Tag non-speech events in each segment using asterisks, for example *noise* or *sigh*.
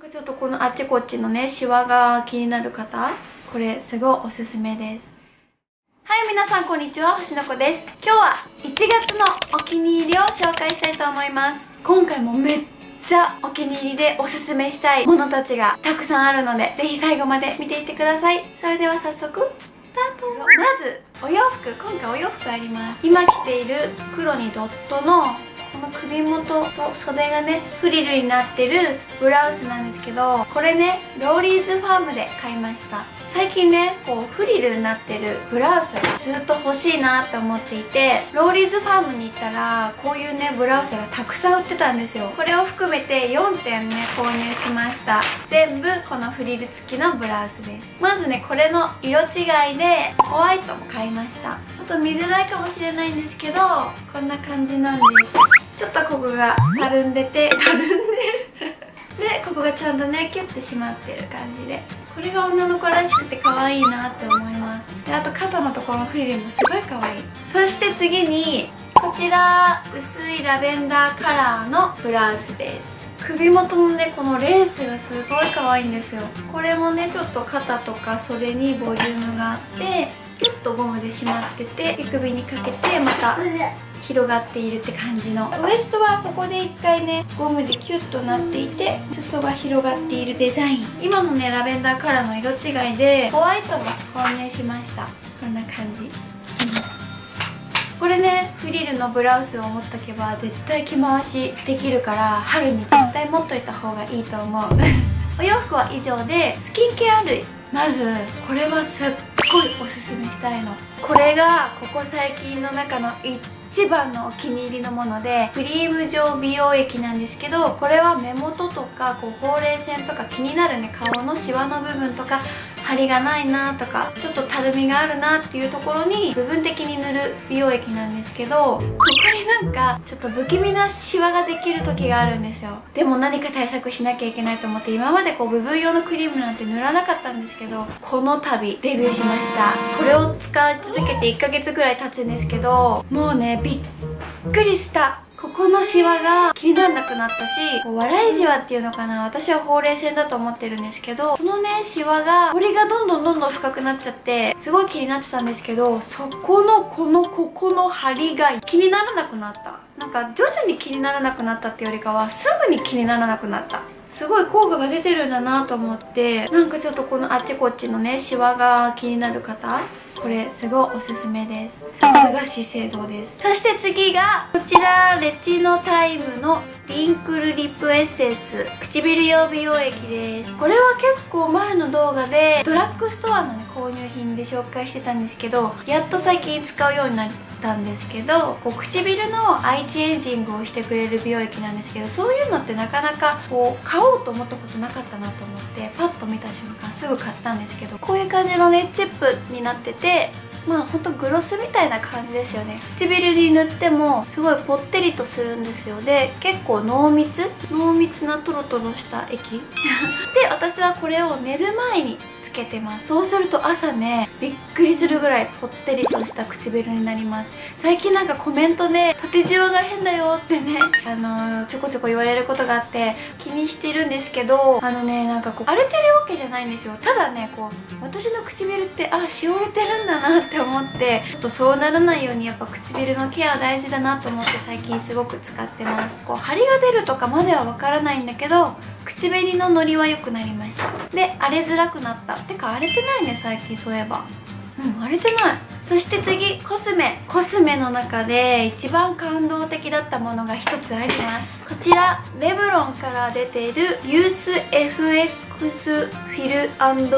なんかちょっとこのあっちこっちのねシワが気になる方これすごいおすすめです。はい皆さんこんにちは。星の子です。今日は1月のお気に入りを紹介したいと思います。今回もめっちゃお気に入りでおすすめしたいものたちがたくさんあるのでぜひ最後まで見ていってください。それでは早速スタート。まずお洋服。今回お洋服あります。今着ている黒にドットのこの首元と袖がねフリルになってるブラウスなんですけどこれねローリーズファームで買いました。最近ねこうフリルになってるブラウスがずっと欲しいなって思っていてローリーズファームに行ったらこういうねブラウスがたくさん売ってたんですよ。これを含めて4点ね購入しました。全部このフリル付きのブラウスです。まずねこれの色違いでホワイトも買いました。ちょっと見づらいかもしれないんですけどこんな感じなんです。ちょっとここがたるんでてたるんで。る *laughs* でここがちゃんとねキュッて締まってる感じで。これが女の子らしくて可愛いなって思います。であと肩のところのフリルもすごい可愛い。そして次にこちら薄いラベンダーカラーのブラウスです。首元のねこのレースがすごい可愛いんですよ。これもねちょっと肩とか袖にボリュームがあってキュッとゴムで締まってて手首にかけてまた広がっているって感じの。ウエストはここで1回ねゴムでキュッとなっていて裾が広がっているデザイン。今のねラベンダーカラーの色違いでホワイトも購入しました。こんな感じ、これねフリルのブラウスを持っとけば絶対着回しできるから春に絶対持っといた方がいいと思う。*laughs* お洋服は以上でスキンケア類。まずこれはすっごいおすすめしたいの。これがここ最近の中の一番のお気に入りのものでクリーム状美容液なんですけどこれは目元とかこうほうれい線とか気になるね顔のシワの部分とか張りがないなとかちょっとたるみがあるなっていうところに部分的に塗る美容液なんですけどここになんかちょっと不気味なシワができる時があるんですよ。でも何か対策しなきゃいけないと思って今までこう部分用のクリームなんて塗らなかったんですけどこの度デビューしました。これを使い続けて1ヶ月ぐらい経つんですけどもうねびっくりした。ここのシワが気にならなくなったし笑いじわっていうのかな私はほうれい線だと思ってるんですけどこのねシワが彫りがどんどんどんどん深くなっちゃってすごい気になってたんですけどそこのこのここの張りが気にならなくなった。なんか徐々に気にならなくなったってよりかはすぐに気にならなくなった。すごい効果が出てるんだなと思ってなんかちょっとこのあっちこっちのねシワが気になる方これすごいおすすめです。さすが資生堂です。そして次がこちらレチノタイムのリンクルリップエッセンス唇用美容液です。これは結構前の動画でドラッグストアの、ね、購入品で紹介してたんですけどやっと最近使うようになったんですけどこう唇のアイチエイジングをしてくれる美容液なんですけどそういうのってなかなかこう買おうと思ったことなかったなと思ってパッと見た瞬間すぐ買ったんですけどこういう感じのねチップになっててまあほんとグロスみたいな感じですよね。唇に塗ってもすごいぽってりとするんですよ。で結構濃密。濃密なトロトロした液。*laughs* で私はこれを寝る前につけてます。そうすると朝ねびっくりするぐらいぽってりとした唇になります。最近なんかコメントで縦じわが変だよってねあのー、ちょこちょこ言われることがあって気にしてるんですけどあのねなんかこう荒れてるわけじゃないんですよ。ただねこう私の唇ってあしおれてるんだなって思ってちょっとそうならないようにやっぱ唇のケア大事だなと思って最近すごく使ってます。こう張りが出るとかまではわからないんだけど口紅のノリは良くなりましたで荒れづらくなった。てか荒れてないね最近そういえば。うん荒れてない。そして次コスメ。コスメの中で一番感動的だったものが一つあります。こちらレブロンから出ているユース FX フィル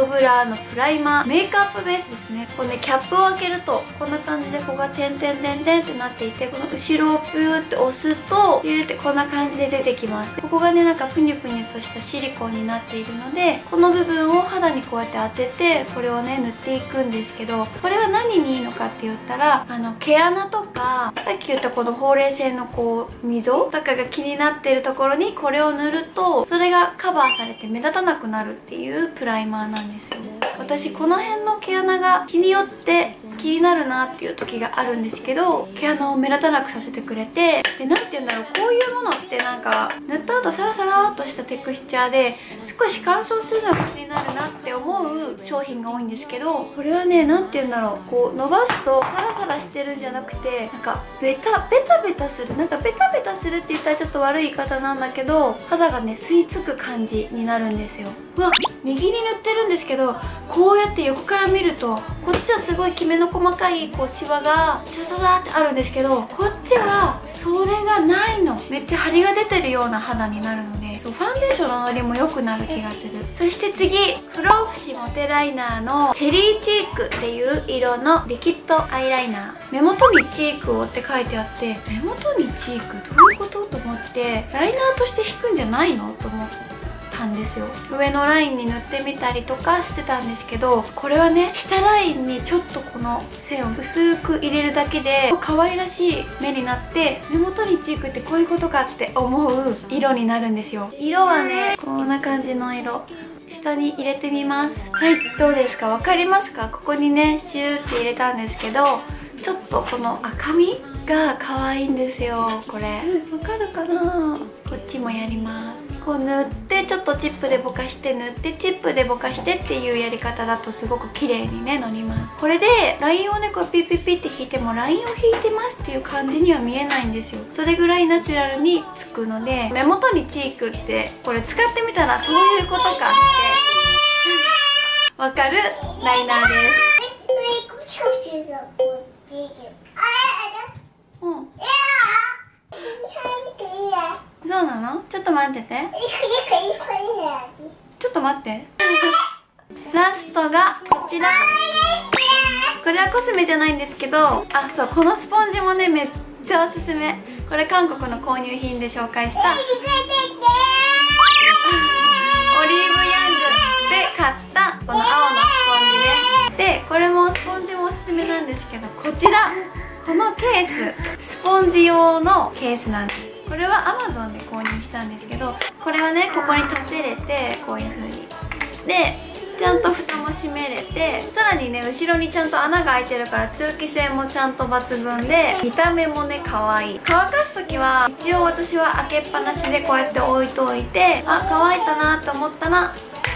ブラーのプライマー。メイクアップベースですね。これねキャップを開けるとこんな感じでここが点々点々ってなっていてこの後ろをピューって押すとピューってこんな感じで出てきます。ここがねなんかプニュプニュとしたシリコンになっているのでこの部分を肌にこうやって当ててこれをね塗っていくんですけどこれは何にいいのかって言ったらあの毛穴とかさっき言ったこのほうれい線のこう溝とかが気になってるところにこれを塗るとそれがカバーされて目立たなくなるっていうプライマーなんですよ。私この辺の毛穴が日によって気になるなっていう時があるんですけど毛穴を目立たなくさせてくれてで何て言うんだろうこういうものってなんか塗った後サラサラっとしたテクスチャーで少し乾燥するのが気になるなって思う商品が多いんですけどこれはね何て言うんだろうこう伸ばすとサラサラしてるんじゃなくてなんかベタベタベタするなんかベタベタするって言ったらちょっと悪い言い方なんだけど肌がね吸い付く感じになるんですよ。わ右に塗ってるんですけどこうやって横から見るとこっちはすごいきめの細かいこうシワがツタタってあるんですけどこっちはそれがないの。めっちゃ張りが出てるような肌になるの。ねそうファンデーションの塗りも良くなる気がする。そして次不老不死モテライナーのチェリーチークっていう色のリキッドアイライナー。目元にチークをって書いてあって目元にチークどういうこと？と思ってライナーとして引くんじゃないの？と思って。たんですよ。上のラインに塗ってみたりとかしてたんですけどこれはね下ラインにちょっとこの線を薄く入れるだけで可愛らしい目になって目元にチークってこういうことかって思う色になるんですよ。色はねこんな感じの色。下に入れてみます。はいどうですか？分かりますか？ここにねシューって入れたんですけどちょっとこの赤みが可愛いんですよこれ。わかるかな？こっちもやりますこう塗ってちょっとチップでぼかして塗ってチップでぼかしてっていうやり方だとすごく綺麗にね乗ります。これでラインをねこうピッピッピって引いてもラインを引いてますっていう感じには見えないんですよ。それぐらいナチュラルにつくので目元にチークってこれ使ってみたらそういうことかって。わかる？ライナーですうんそうなの？ちょっと待ってて。ちょっと待って。ラストがこちら。これはコスメじゃないんですけどあそうこのスポンジもねめっちゃおすすめ。これ韓国の購入品で紹介した。オリーブヤングで買ったこの青のスポンジね。でこれもスポンジもおすすめなんですけどこちら。このケース。スポンジ用のケースなんです。これは Amazon で購入したんですけどこれはねここに立てれてこういう風に。でちゃんと蓋も閉めれてさらにね後ろにちゃんと穴が開いてるから通気性もちゃんと抜群で見た目もね可愛い。乾かす時は一応私は開けっぱなしでこうやって置いといてあ乾いたなと思ったら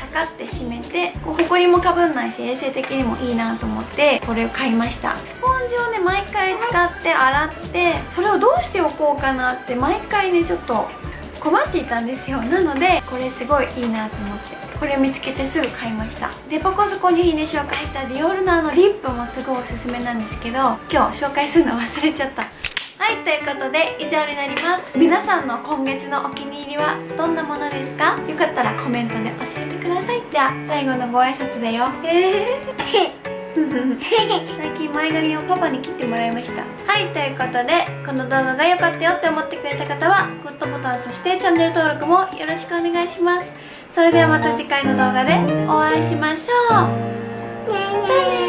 カって閉めてこうほこりもかぶんないし衛生的にもいいなと思ってこれを買いました。スポンジをね毎回使って洗ってそれをどうしておこうかなって毎回ねちょっと困っていたんですよ。なのでこれすごいいいなと思ってこれ見つけてすぐ買いました。デポコス購入品で紹介したディオールのあのリップもすごいおすすめなんですけど今日紹介するの忘れちゃった。はいということで以上になります。皆さんの今月のお気に入りはどんなものですか？よかったらコメントでえてくださいでは最後のご挨拶だよ。え *laughs* ー最近前髪をパパに切ってもらいました。はいということでこの動画が良かったよって思ってくれた方はグッドボタンそしてチャンネル登録もよろしくお願いします。それではまた次回の動画でお会いしましょう。バイバイ